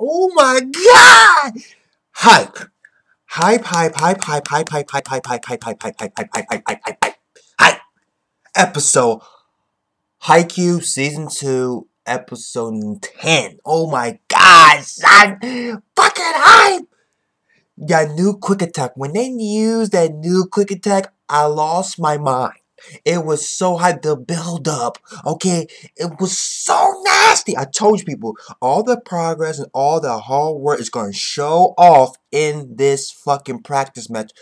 Oh my god! Hype. Hype, hype, hype, hype, hype, hype, hype, hype, hype, hype, hype, hype, hype, hype, hype, hype, hype, hype, hype. Hype. Episode Haikyuu Season 2, Episode 10. Oh my god, son! Fucking hype! That new quick attack. When they used that new quick attack, I lost my mind. It was so hype. The build up, okay, it was so nasty. I told you people, all the progress and all the hard work is going to show off in this fucking practice match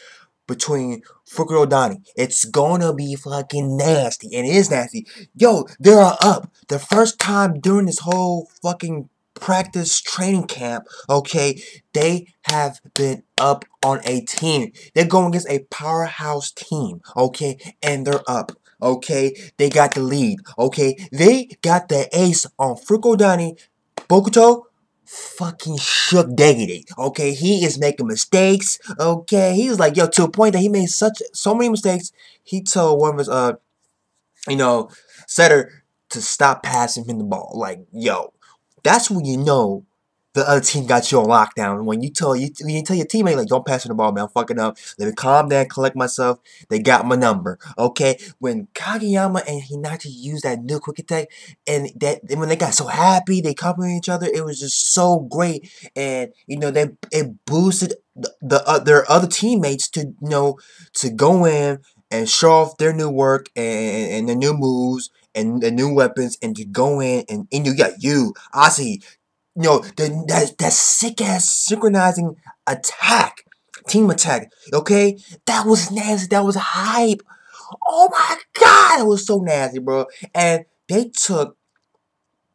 between Fukurodani. It's gonna be fucking nasty, and it is nasty. Yo, they are up. The first time during this whole fucking practice training camp, okay, they have been up on a team. They're going against a powerhouse team, okay, and they're up. Okay, they got the lead. Okay, they got the ace on Fukurodani. Bokuto fucking shook diggity. Okay, he is making mistakes. Okay, he was like, yo, to a point that he made such so many mistakes. He told one of his uh, you know, setter to stop passing him the ball. Like, yo, that's when you know the other team got you on lockdown. When you tell you when you tell your teammate like don't pass me the ball, man, I'm fucking up. Let me calm down, collect myself. They got my number. Okay. When Kageyama and Hinata used that new quick attack and that and when they got so happy, they complimented each other, it was just so great. And you know, they it boosted the, the uh, their other teammates to you know to go in and show off their new work and, and the new moves and the new weapons and to go in and, and you got you, Asahi, you know, the, that, that sick ass synchronizing attack, team attack, okay? That was nasty. That was hype. Oh my god, it was so nasty, bro. And they took,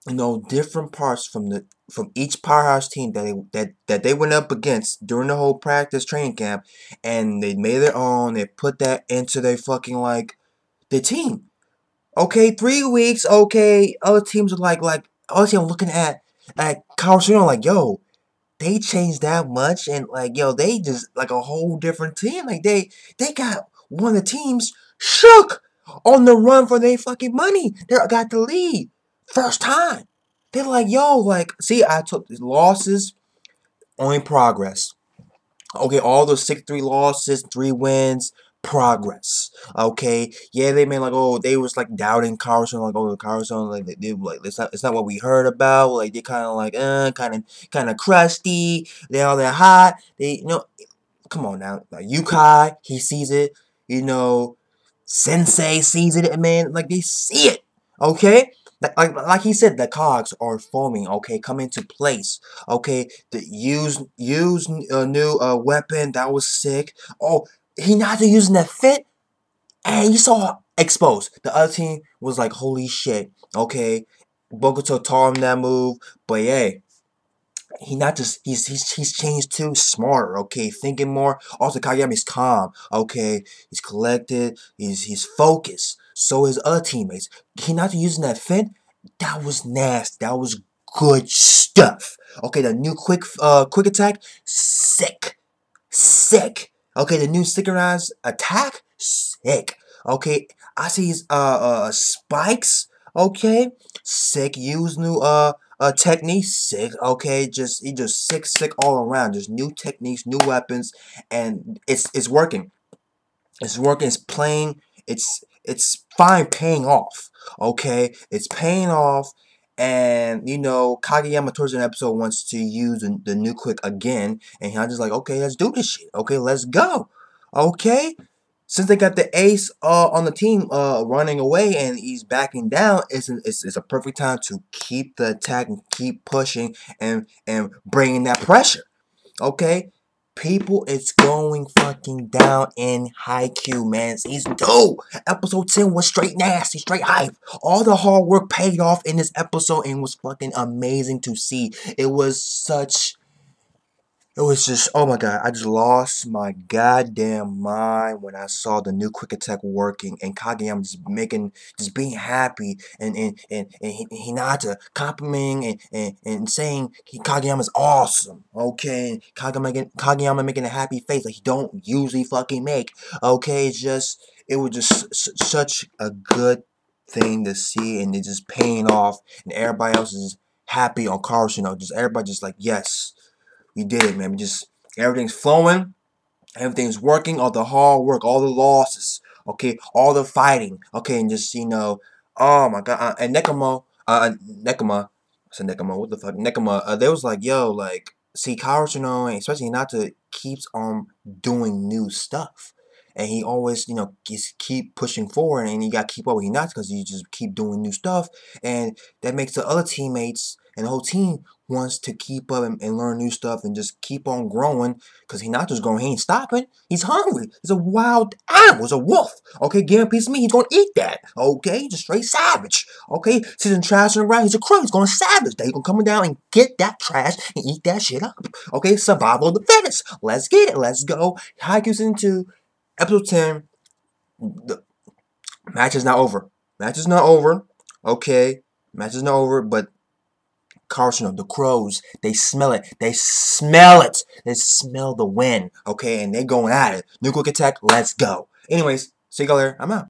you know, different parts from the from each powerhouse team that they, that that they went up against during the whole practice training camp, and they made their own. They put that into their fucking like the team. Okay, three weeks. Okay, other teams are like like other team looking at at Karasuno, like, yo, they changed that much, and like, yo, they just like a whole different team. Like they they got one of the teams shook on the run for their fucking money. They got the lead first time. They're like, yo, like, see, I took these losses, only progress. Okay, all those six three losses, three wins, progress. Okay, yeah, they made like oh they was like doubting Karasuno, like oh Karasuno, like they, they like it's not it's not what we heard about. Like they kind of like uh kind of kind of crusty. They all that hot. They you know, come on now, like Ukai he sees it. You know, Sensei sees it, man. Like they see it. Okay. Like, like he said, the cogs are forming. Okay, come into place. Okay, the use use a new uh, weapon that was sick. Oh, he not using that fit, and you saw exposed. The other team was like, holy shit. Okay, Bokuto taught him that move, but hey, he not just he's he's he's changed too smarter. Okay, thinking more. Also, Kageyama's calm. Okay, he's collected. He's he's focused. So his other teammates. He not using that feint. That was nasty. That was good stuff. Okay, the new quick uh quick attack, sick, sick. Okay, the new synchronized attack, sick. Okay, I see his uh, uh spikes. Okay, sick. Use new uh uh techniques, sick. Okay, just he just sick, sick all around. Just new techniques, new weapons, and it's it's working. It's working. It's playing. It's it's fine paying off. Okay, it's paying off and, you know, Kageyama towards an episode wants to use the, new quick again. And I'm just like, okay, let's do this shit. Okay, let's go. Okay? Since they got the ace uh, on the team uh, running away and he's backing down, it's, it's, it's a perfect time to keep the attack and keep pushing and, and bringing that pressure. Okay? People, it's going fucking down in Haikyuu, man. Season 2, episode 10 was straight nasty, straight hype. All the hard work paid off in this episode and was fucking amazing to see. It was such it was just, oh my god, I just lost my goddamn mind when I saw the new quick attack working and Kageyama just making, just being happy and and and, and Hinata complimenting and, and, and saying Kageyama's awesome, okay? Kageyama making, Kageyama making a happy face like he don't usually fucking make, okay? It's just, it was just such a good thing to see and it's just paying off and everybody else is happy on cars, you know, just everybody just like, yes, we did it, man. We just everything's flowing, everything's working, all the hard work, all the losses, okay, all the fighting, okay, and just you know, oh my god, uh, and Nekoma, uh, Nekoma, I said what the fuck, Nekoma, uh, they was like, yo, like, see, Karasuno, you know, especially not to keeps on doing new stuff. And he always, you know, just keep pushing forward, and you got to keep up with him, not because you just keep doing new stuff, and that makes the other teammates and the whole team wants to keep up and, and learn new stuff and just keep on growing because he's not just growing, he ain't stopping. He's hungry. He's a wild animal. He's a wolf. Okay, give him a piece of meat, he's gonna eat that. Okay, he's a straight savage. Okay, sees some trash ground, he's a crow. He's gonna savage that. He's gonna come down and get that trash and eat that shit up. Okay, survival of the fittest. Let's get it. Let's go. Haikyuu season 2 episode 10, the match is not over. Match is not over. Okay. Match is not over, but Karasuno, the crows, they smell it. They smell it. They smell the wind. Okay, and they're going at it. Nuclear attack, let's go. Anyways, see you later. I'm out.